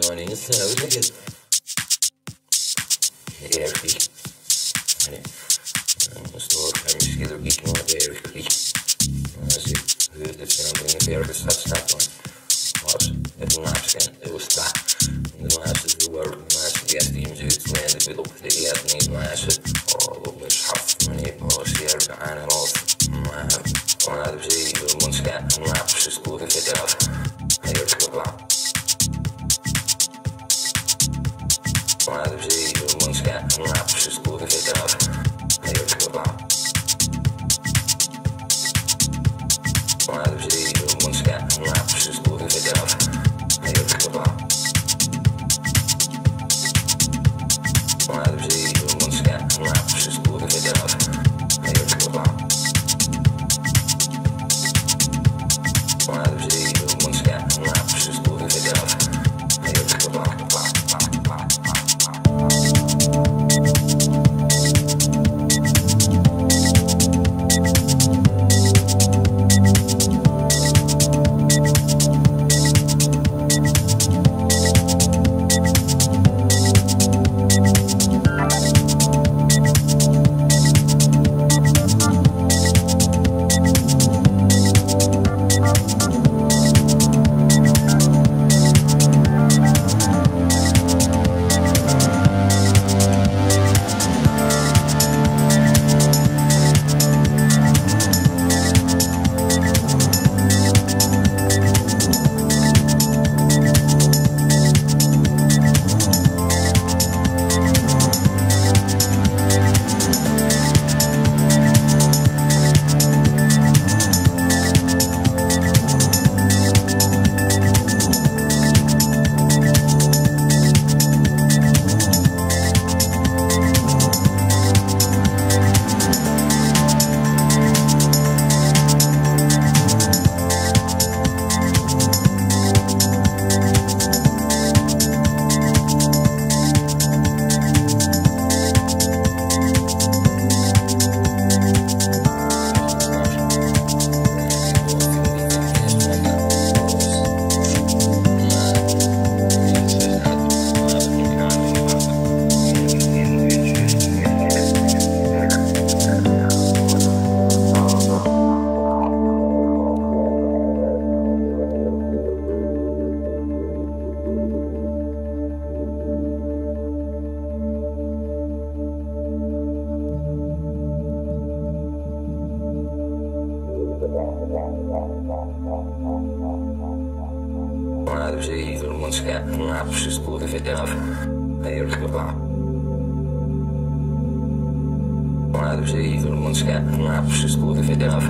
been on Insta. Look at Eric. Hani nasıl olur? Hem şeyler gitme orada Eric Lee. Nasıl? Hırda sen bunu bir arka saç yapma. Var. Edin açken. Usta. Smile'y żyje i umąć Naprzód skórnych etapów Maravilha i Rumuńska na wszystko wydaw. Erdowa. Maravilha i Rumuńska na wszystko wydaw.